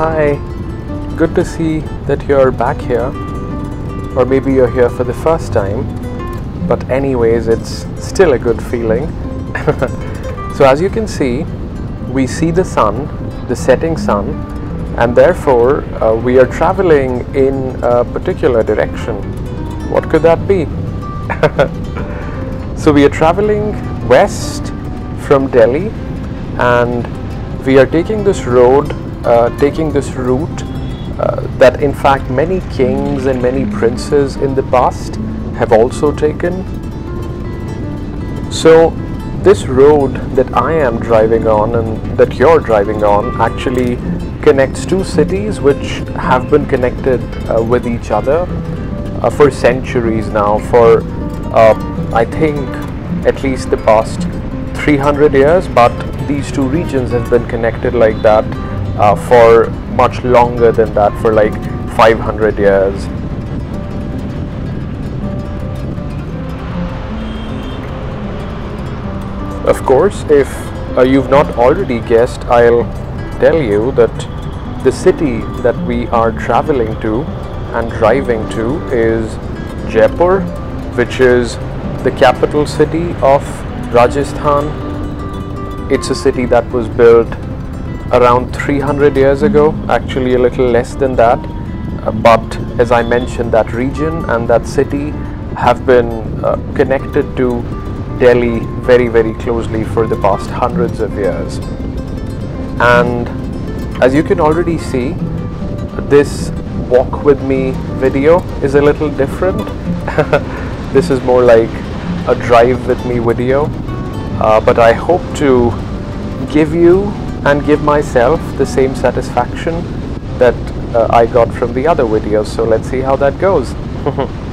Hi, good to see that you're back here. Or maybe you're here for the first time. But, anyways, it's still a good feeling. so, as you can see, we see the sun, the setting sun, and therefore uh, we are traveling in a particular direction. What could that be? so, we are traveling west from Delhi and we are taking this road, taking this route uh, that in fact many kings and many princes in the past have also taken. So, this road that I am driving on and that you're driving on actually connects two cities which have been connected uh, with each other uh, for centuries now, for uh, I think at least the past 300 years, but these two regions have been connected like that uh, for much longer than that, for like 500 years. Of course, if uh, you've not already guessed, I'll tell you that the city that we are traveling to and driving to is Jaipur, which is the capital city of Rajasthan. It's a city that was built around 300 years ago, actually a little less than that. Uh, but as I mentioned, that region and that city have been uh, connected to Delhi very, very closely for the past hundreds of years. And as you can already see, this walk with me video is a little different. this is more like a drive with me video, uh, but I hope to give you and give myself the same satisfaction that uh, I got from the other videos. So let's see how that goes.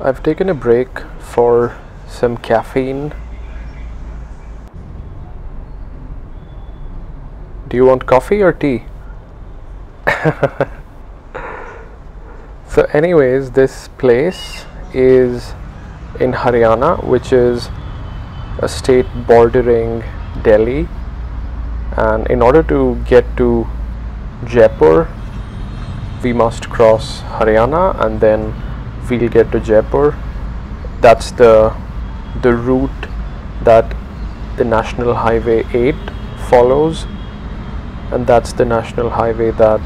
I've taken a break for some caffeine. Do you want coffee or tea? so anyways, this place is in Haryana, which is a state bordering Delhi. And in order to get to Jaipur, we must cross Haryana and then we'll get to Jaipur. That's the the route that the National Highway 8 follows and that's the national highway that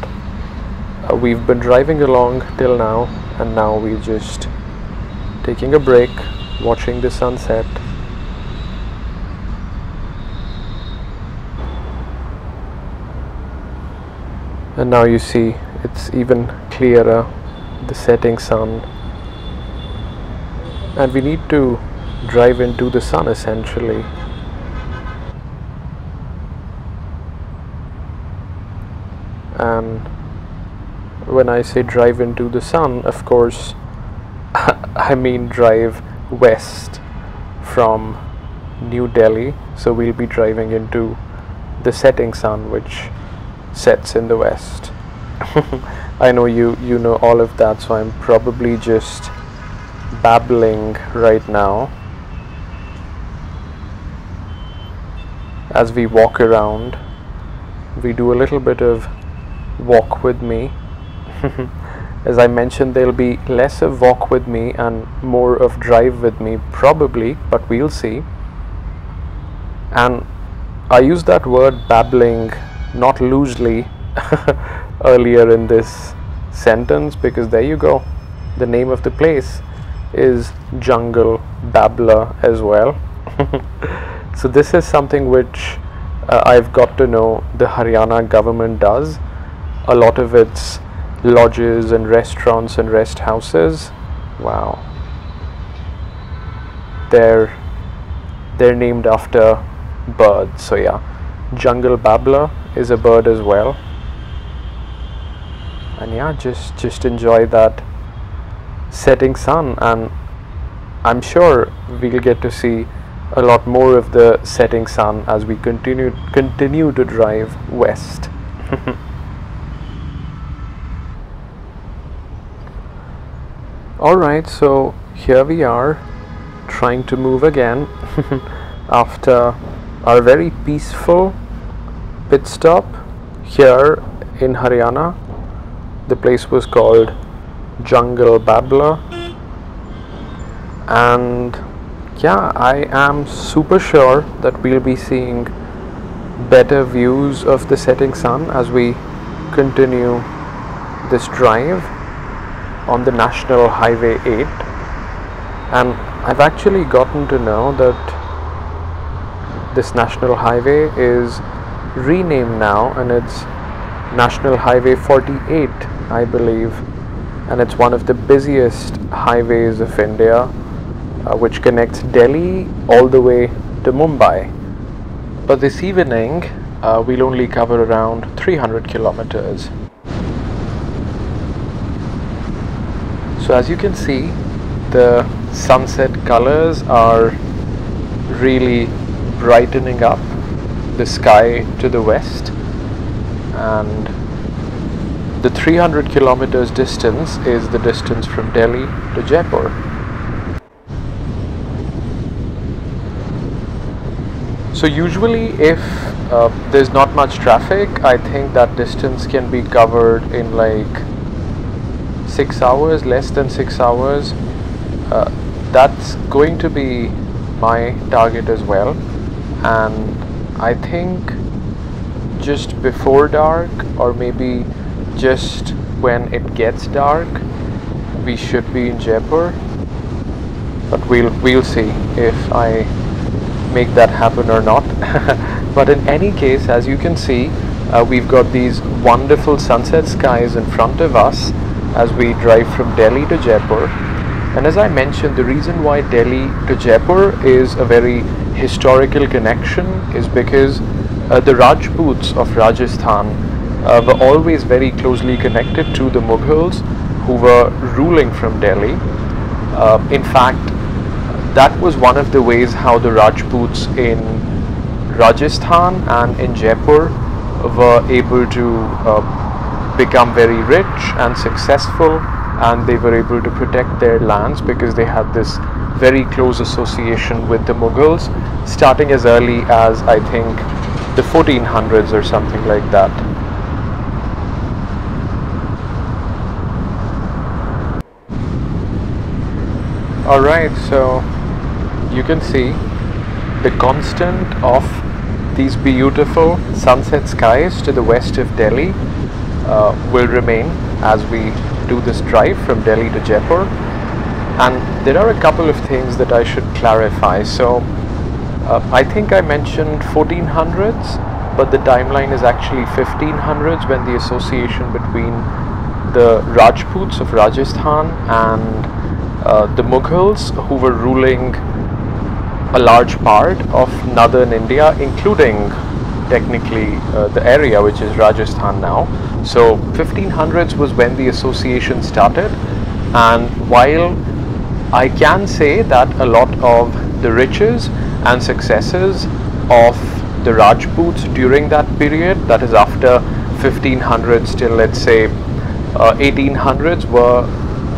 uh, we've been driving along till now and now we're just taking a break watching the sunset. And now you see it's even clearer the setting sun. And we need to drive into the sun essentially. And when I say drive into the sun of course I mean drive west from New Delhi. So we'll be driving into the setting sun which sets in the west. I know you you know all of that so I'm probably just babbling right now. As we walk around we do a little bit of walk with me as I mentioned there'll be less of walk with me and more of drive with me probably but we'll see. And I use that word babbling not loosely earlier in this sentence because there you go. The name of the place is jungle babbler as well. So this is something which uh, I've got to know the Haryana government does. A lot of its lodges and restaurants and rest houses wow. They're they're named after birds so yeah. Jungle babbler is a bird as well. And yeah just just enjoy that setting sun and I'm sure we'll get to see a lot more of the setting sun as we continue continue to drive west Alright, so here we are trying to move again. after our very peaceful pit stop here in Haryana. The place was called Jungle Babbler, and yeah, I am super sure that we'll be seeing better views of the setting sun as we continue this drive on the National Highway 8 and I've actually gotten to know that this national highway is renamed now and it's National Highway 48 I believe and it's one of the busiest highways of India uh, which connects Delhi all the way to Mumbai. But this evening, uh, we'll only cover around 300 kilometers. So as you can see, the sunset colors are really brightening up the sky to the west and the 300 kilometers distance is the distance from Delhi to Jaipur. So usually if uh, there's not much traffic, I think that distance can be covered in like six hours, less than six hours. Uh, that's going to be my target as well. And I think just before dark or maybe just when it gets dark, we should be in Jaipur. But we'll we'll see if I make that happen or not but in any case as you can see uh, we've got these wonderful sunset skies in front of us as we drive from Delhi to Jaipur and as I mentioned the reason why Delhi to Jaipur is a very historical connection is because uh, the Rajputs of Rajasthan uh, were always very closely connected to the Mughals who were ruling from Delhi. Uh, in fact, that was one of the ways how the Rajputs in Rajasthan and in Jaipur were able to uh, become very rich and successful and they were able to protect their lands because they had this very close association with the Mughals starting as early as I think the 1400s or something like that. Alright, so you can see the constant of these beautiful sunset skies to the west of Delhi will remain as we do this drive from Delhi to Jaipur. And there are a couple of things that I should clarify. So uh, I think I mentioned 1400s but the timeline is actually 1500s when the association between the Rajputs of Rajasthan and uh, the Mughals who were ruling a large part of northern India, including technically uh, the area which is Rajasthan now. So 1500s was when the association started and while I can say that a lot of the riches and successes of the Rajputs during that period, that is after 1500s till let's say uh, 1800s were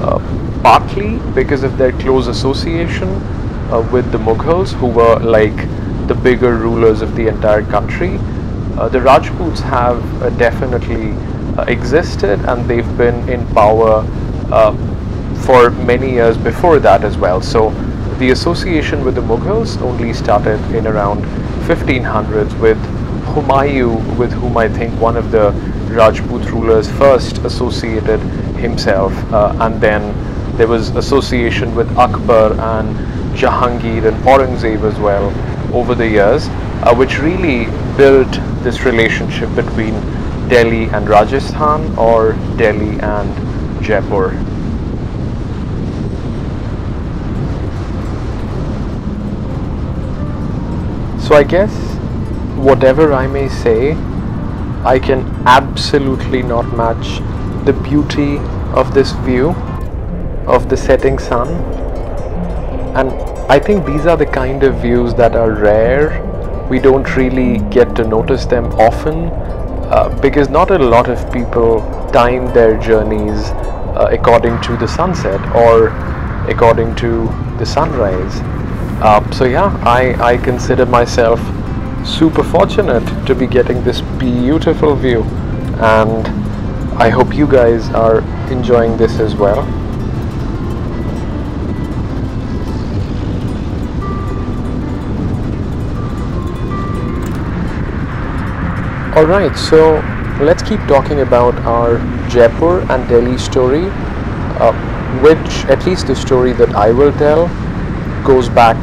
uh, partly because of their close association uh, with the Mughals, who were like the bigger rulers of the entire country. Uh, the Rajputs have uh, definitely uh, existed and they've been in power uh, for many years before that as well. So the association with the Mughals only started in around 1500s with Humayun, with whom I think one of the Rajput rulers first associated himself, uh, and then there was association with Akbar and Jahangir and Aurangzeb as well over the years, uh, which really built this relationship between Delhi and Rajasthan or Delhi and Jaipur. So I guess whatever I may say, I can absolutely not match the beauty of this view of the setting sun and I think these are the kind of views that are rare we don't really get to notice them often uh, because not a lot of people time their journeys uh, according to the sunset or according to the sunrise Uh, so yeah, I, I consider myself super fortunate to be getting this beautiful view and I hope you guys are enjoying this as well. Alright, so let's keep talking about our Jaipur and Delhi story, uh, which, at least the story that I will tell, goes back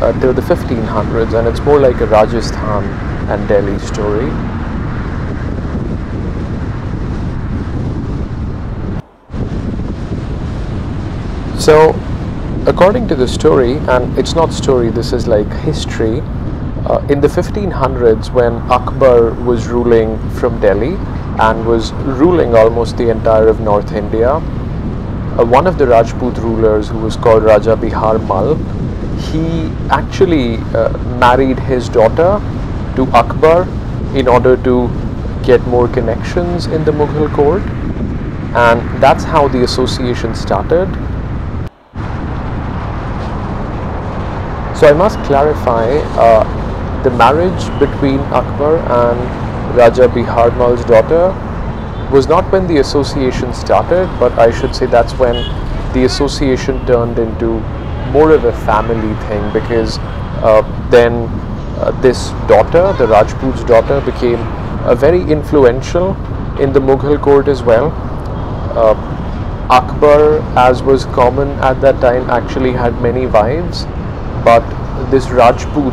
uh, the 1500s and it's more like a Rajasthan and Delhi story. So, according to the story, and it's not story, this is like history, uh, in the 1500s, when Akbar was ruling from Delhi and was ruling almost the entire of North India, uh, one of the Rajput rulers who was called Raja Bihar Mal, he actually uh, married his daughter to Akbar in order to get more connections in the Mughal court. And that's how the association started. So I must clarify uh, the marriage between Akbar and Raja Bihar Mal's daughter was not when the association started, but I should say that's when the association turned into more of a family thing because uh, then uh, this daughter, the Rajput's daughter, became uh, very influential in the Mughal court as well. Uh, Akbar, as was common at that time, actually had many wives, but this Rajput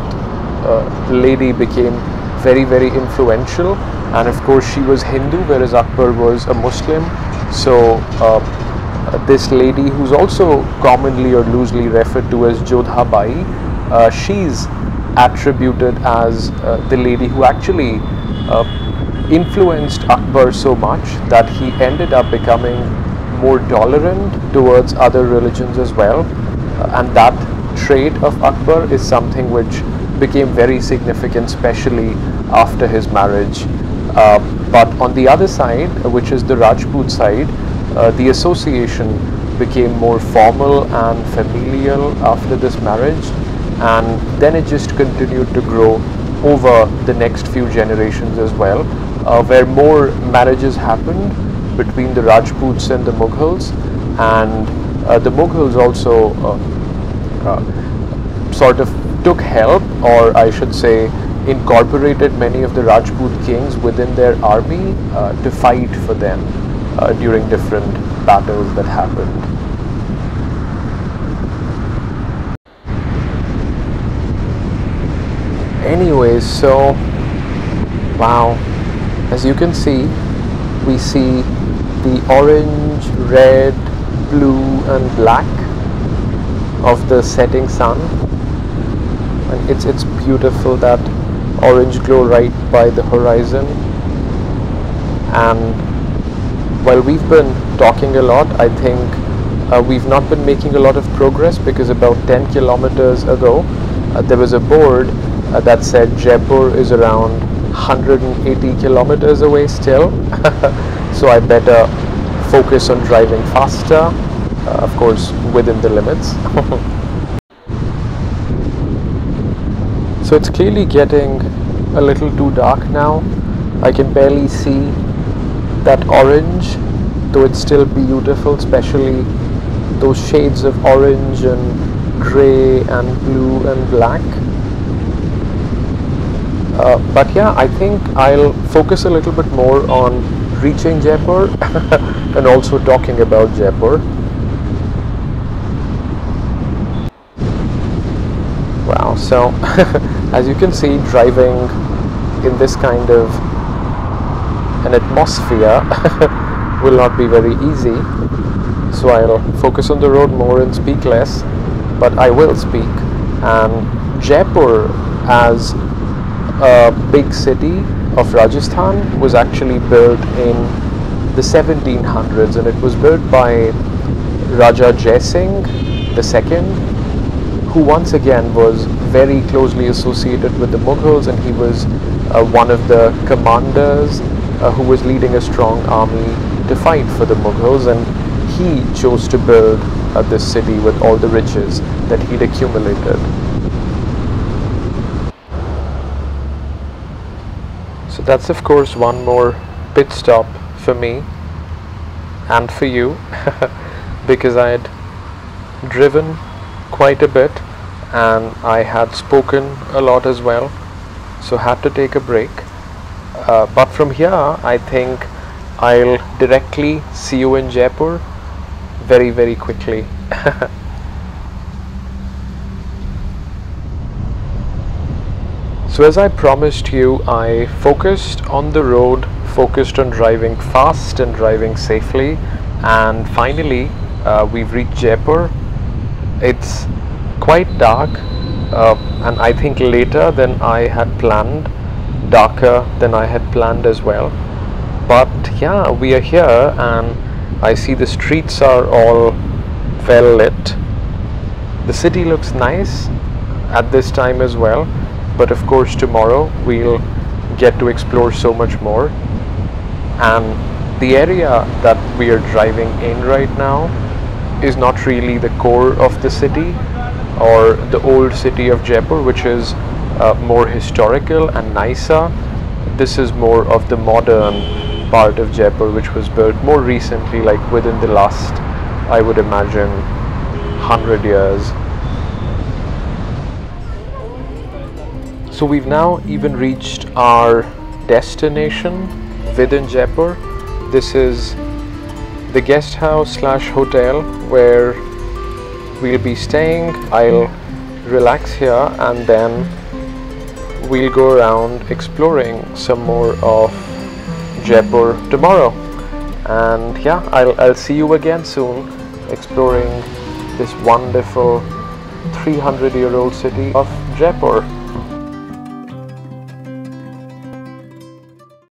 lady became very very influential. And of course she was Hindu whereas Akbar was a Muslim. So uh, this lady who's also commonly or loosely referred to as Jodha Bai uh, she's attributed as uh, the lady who actually uh, influenced Akbar so much that he ended up becoming more tolerant towards other religions as well. Uh, and that trait of Akbar is something which became very significant, especially after his marriage. Uh, but on the other side, which is the Rajput side, uh, the association became more formal and familial after this marriage, and then it just continued to grow over the next few generations as well, uh, where more marriages happened between the Rajputs and the Mughals, and uh, the Mughals also uh, uh, sort of took help, or I should say, incorporated many of the Rajput kings within their army uh, to fight for them uh, during different battles that happened. Anyways, so wow, as you can see, we see the orange, red, blue, and black of the setting sun and it's it's beautiful that orange glow right by the horizon. And while we've been talking a lot I think uh, we've not been making a lot of progress because about 10 kilometers ago uh, there was a board uh, that said Jaipur is around 180 kilometers away still. So I better focus on driving faster uh, of course within the limits So it's clearly getting a little too dark now. I can barely see that orange, though it's still beautiful, especially those shades of orange and grey and blue and black. Uh, but yeah, I think I'll focus a little bit more on reaching Jaipur and also talking about Jaipur. Wow, so as you can see driving in this kind of an atmosphere will not be very easy. So I'll focus on the road more and speak less but I will speak. And Jaipur as a big city of Rajasthan was actually built in the 1700s and it was built by Raja Jai Singh II who once again was very closely associated with the Mughals and he was uh, one of the commanders uh, who was leading a strong army to fight for the Mughals and he chose to build uh, this city with all the riches that he'd accumulated. So that's of course one more pit stop for me and for you because I had driven quite a bit and I had spoken a lot as well so had to take a break. Uh, but from here I think I'll directly see you in Jaipur very very quickly. So as I promised you I focused on the road focused on driving fast and driving safely. And finally uh, we've reached Jaipur. It's quite dark uh, and I think later than I had planned darker than I had planned as well. But yeah we are here and I see the streets are all well lit. The city looks nice at this time as well but of course tomorrow we'll get to explore so much more. And the area that we are driving in right now is not really the core of the city or the old city of Jaipur which is uh, more historical and nicer. This is more of the modern part of Jaipur which was built more recently like within the last I would imagine 100 years. So we've now even reached our destination within Jaipur. This is the guest house slash hotel where we'll be staying. I'll relax here and then we'll go around exploring some more of Jaipur tomorrow. And yeah I'll, I'll see you again soon exploring this wonderful 300 year old city of Jaipur